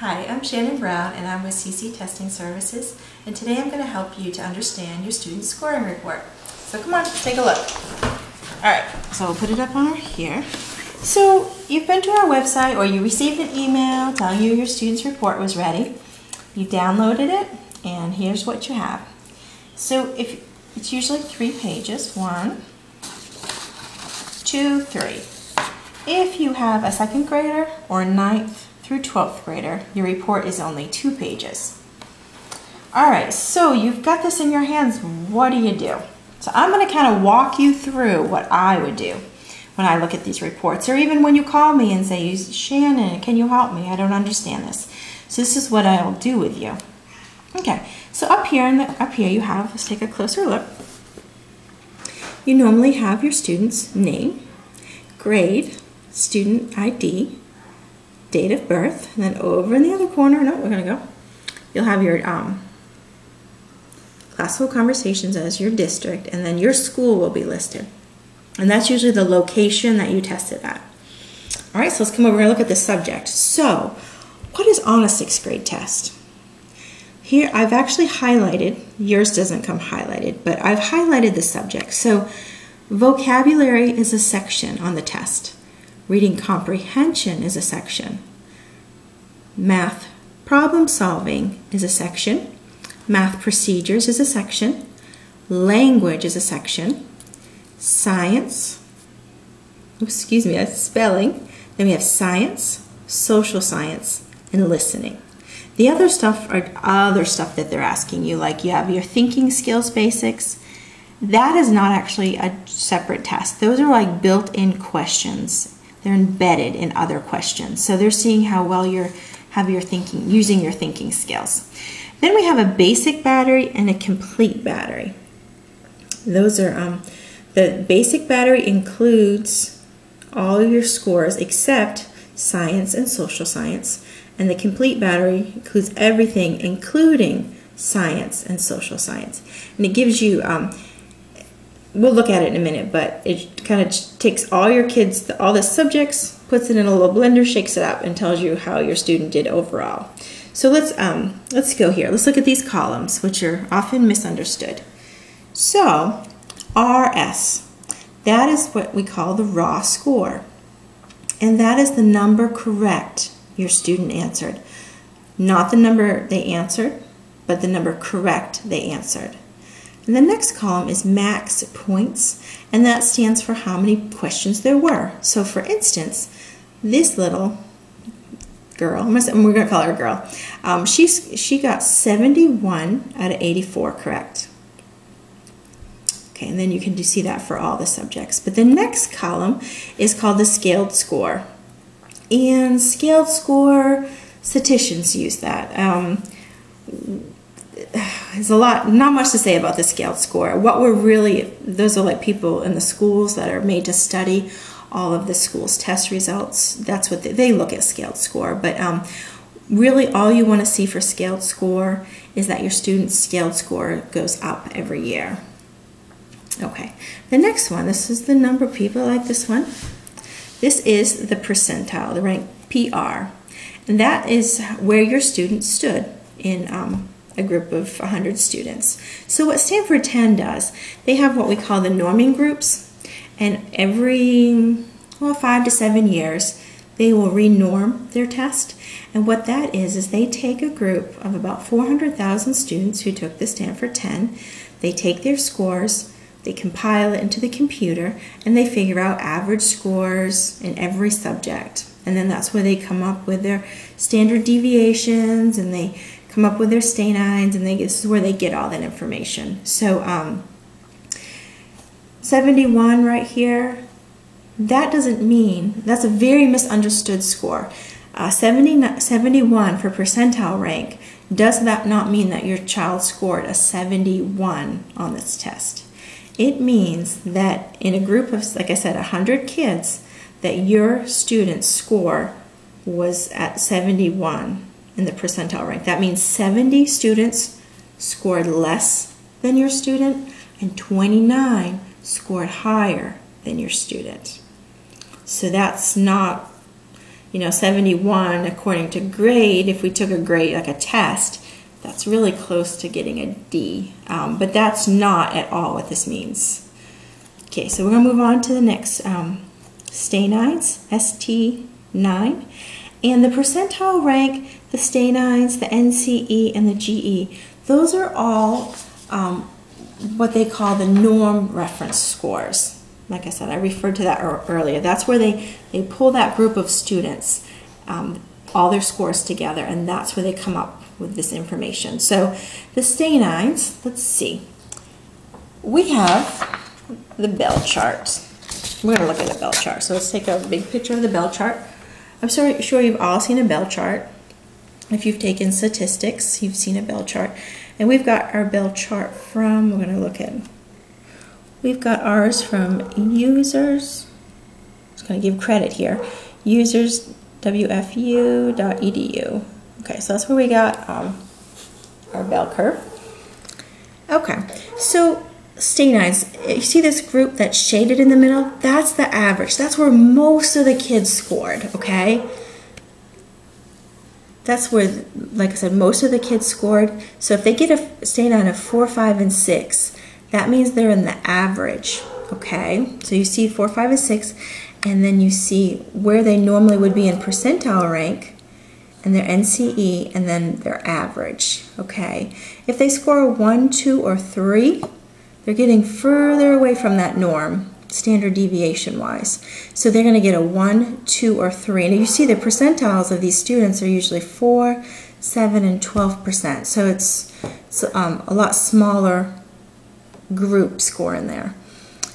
Hi, I'm Shannon Brown and I'm with CC Testing Services and today I'm going to help you to understand your student scoring report. So come on, take a look. Alright, so we'll put it up on here. So you've been to our website or you received an email telling you your student's report was ready. You downloaded it and here's what you have. So if it's usually three pages, one, two, three. If you have a second grader or a ninth through 12th grader, your report is only two pages. All right, so you've got this in your hands. What do you do? So I'm going to kind of walk you through what I would do when I look at these reports, or even when you call me and say, Shannon, can you help me? I don't understand this. So this is what I'll do with you. Okay, so up here, in the, up here you have, let's take a closer look. You normally have your student's name, grade, student ID, date of birth, and then over in the other corner, no, we're going to go, you'll have your um, classical conversations as your district, and then your school will be listed. And that's usually the location that you tested at. All right, so let's come over and look at the subject. So, what is on a sixth grade test? Here, I've actually highlighted, yours doesn't come highlighted, but I've highlighted the subject. So, vocabulary is a section on the test. Reading comprehension is a section. Math problem solving is a section. Math procedures is a section. Language is a section. Science, excuse me, that's spelling. Then we have science, social science, and listening. The other stuff are other stuff that they're asking you, like you have your thinking skills basics. That is not actually a separate test. Those are like built in questions they're embedded in other questions. So they're seeing how well you're have your thinking using your thinking skills. Then we have a basic battery and a complete battery. Those are um, the basic battery includes all your scores except science and social science, and the complete battery includes everything, including science and social science. And it gives you um, we'll look at it in a minute, but it kind of takes all your kids, all the subjects, puts it in a little blender, shakes it up, and tells you how your student did overall. So let's um, let's go here. Let's look at these columns, which are often misunderstood. So RS, that is what we call the raw score, and that is the number correct your student answered, not the number they answered, but the number correct they answered. And the next column is max points, and that stands for how many questions there were. So for instance, this little girl, we're going to call her a girl, um, she's, she got 71 out of 84 correct. Okay, and then you can see that for all the subjects. But the next column is called the scaled score. And scaled score, statisticians use that. Um, there's a lot, not much to say about the scaled score. What we're really, those are like people in the schools that are made to study all of the school's test results. That's what they, they look at scaled score. But um, really, all you want to see for scaled score is that your student's scaled score goes up every year. Okay, the next one, this is the number of people like this one. This is the percentile, the rank PR. And that is where your student stood in um, a group of 100 students. So what Stanford 10 does, they have what we call the norming groups, and every well five to seven years they will renorm their test. And what that is is they take a group of about 400,000 students who took the Stanford 10, they take their scores, they compile it into the computer, and they figure out average scores in every subject. And then that's where they come up with their standard deviations and they come up with their stanines, and they, this is where they get all that information. So um, 71 right here, that doesn't mean, that's a very misunderstood score. Uh, 70, 71 for percentile rank does that not mean that your child scored a 71 on this test. It means that in a group of, like I said, 100 kids, that your student's score was at 71 in the percentile rank. That means 70 students scored less than your student and 29 scored higher than your student. So that's not you know, 71 according to grade, if we took a grade, like a test, that's really close to getting a D. Um, but that's not at all what this means. Okay, so we're going to move on to the next um, Stanines, ST9. And the percentile rank, the Stanines, the NCE, and the GE, those are all um, what they call the norm reference scores. Like I said, I referred to that earlier. That's where they, they pull that group of students, um, all their scores together, and that's where they come up with this information. So the Stanines, let's see. We have the bell chart. We're going to look at the bell chart. So let's take a big picture of the bell chart. I'm sure you've all seen a bell chart. If you've taken statistics, you've seen a bell chart. And we've got our bell chart from, we're going to look at, we've got ours from users, I'm just going to give credit here, users wfu.edu. Okay, so that's where we got um, our bell curve. Okay, so Stanines, you see this group that's shaded in the middle? That's the average. That's where most of the kids scored, okay? That's where, like I said, most of the kids scored. So if they get a Stanine of 4, 5, and 6, that means they're in the average, okay? So you see 4, 5, and 6, and then you see where they normally would be in percentile rank, and their NCE, and then their average, okay? If they score a 1, 2, or 3, they're getting further away from that norm, standard deviation wise. So they're going to get a 1, 2, or 3. And you see the percentiles of these students are usually 4, 7, and 12%. So it's, it's um, a lot smaller group score in there.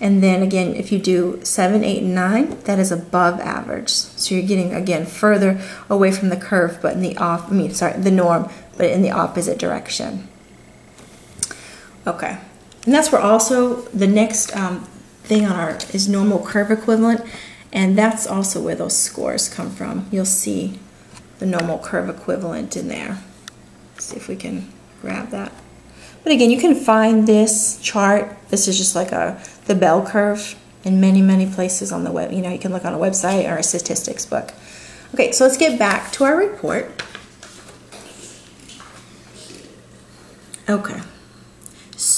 And then again, if you do 7, 8, and 9, that is above average. So you're getting, again, further away from the curve, but in the off, I mean, sorry, the norm, but in the opposite direction. Okay. And that's where also the next um, thing on our is normal curve equivalent. And that's also where those scores come from. You'll see the normal curve equivalent in there. Let's see if we can grab that. But again, you can find this chart. This is just like a the bell curve in many, many places on the web. You know, you can look on a website or a statistics book. Okay, so let's get back to our report. Okay.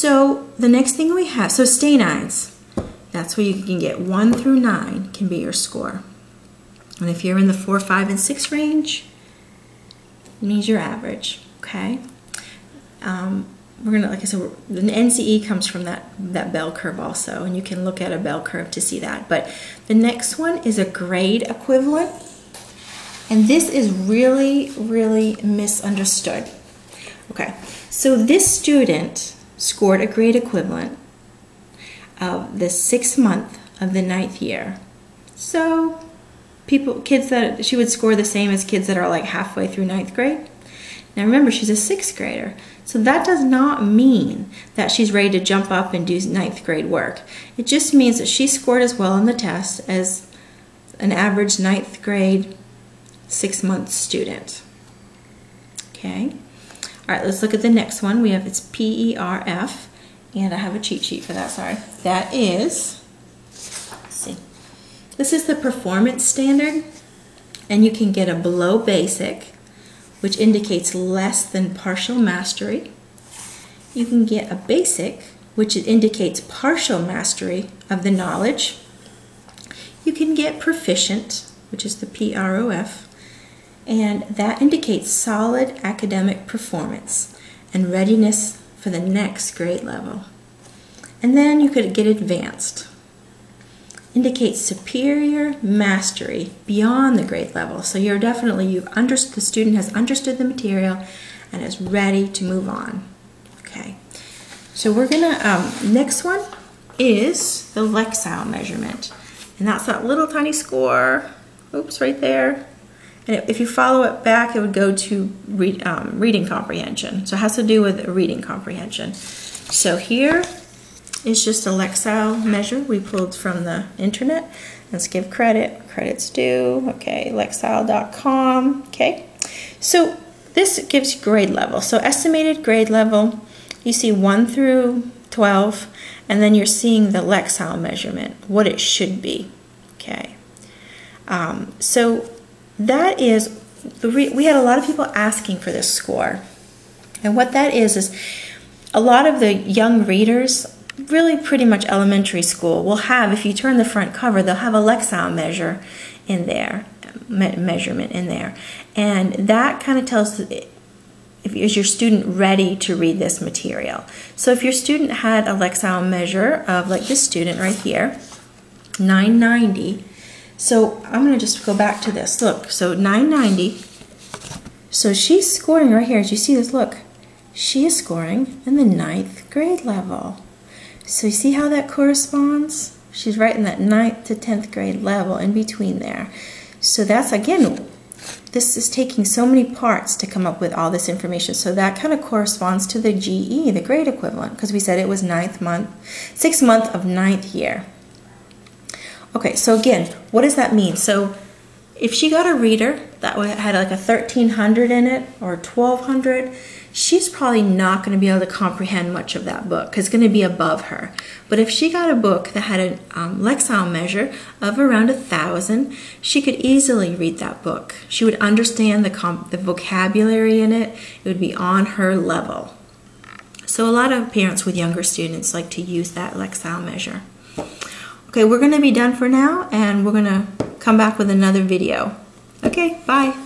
So the next thing we have, so Stanines, that's where you can get 1 through 9 can be your score. And if you're in the 4, 5, and 6 range, it means you're average, okay? Um, we're gonna, like I said, the NCE comes from that, that bell curve also, and you can look at a bell curve to see that. But the next one is a grade equivalent, and this is really, really misunderstood. Okay, so this student scored a grade equivalent of the sixth month of the ninth year. So people, kids that she would score the same as kids that are like halfway through ninth grade. Now remember, she's a sixth grader. So that does not mean that she's ready to jump up and do ninth grade work. It just means that she scored as well on the test as an average ninth grade six month student. Okay. All right, let's look at the next one. We have its PERF, and I have a cheat sheet for that, sorry. That is, see, this is the performance standard, and you can get a below basic, which indicates less than partial mastery. You can get a basic, which indicates partial mastery of the knowledge. You can get proficient, which is the PROF, and that indicates solid academic performance and readiness for the next grade level. And then you could get advanced. Indicates superior mastery beyond the grade level. So you're definitely, you've understood, the student has understood the material and is ready to move on. Okay. So we're gonna, um, next one is the Lexile measurement. And that's that little tiny score, oops, right there, and if you follow it back, it would go to read, um, reading comprehension. So it has to do with reading comprehension. So here is just a Lexile measure we pulled from the internet. Let's give credit, credit's due. Okay, lexile.com. Okay, so this gives grade level. So estimated grade level, you see 1 through 12, and then you're seeing the Lexile measurement, what it should be. Okay, um, so that is, we had a lot of people asking for this score. And what that is, is a lot of the young readers, really pretty much elementary school, will have, if you turn the front cover, they'll have a Lexile measure in there, me measurement in there. And that kind of tells if is your student ready to read this material. So if your student had a Lexile measure of like this student right here, 990. So I'm going to just go back to this. Look, so 990. So she's scoring right here. As you see this, look, she is scoring in the ninth grade level. So you see how that corresponds? She's right in that ninth to 10th grade level in between there. So that's, again, this is taking so many parts to come up with all this information. So that kind of corresponds to the GE, the grade equivalent, because we said it was ninth month, sixth month of ninth year. Okay, so again, what does that mean? So if she got a reader that had like a 1300 in it or 1200, she's probably not going to be able to comprehend much of that book because it's going to be above her. But if she got a book that had a um, Lexile measure of around a thousand, she could easily read that book. She would understand the, the vocabulary in it. It would be on her level. So a lot of parents with younger students like to use that Lexile measure. Okay, we're going to be done for now and we're going to come back with another video. Okay, bye.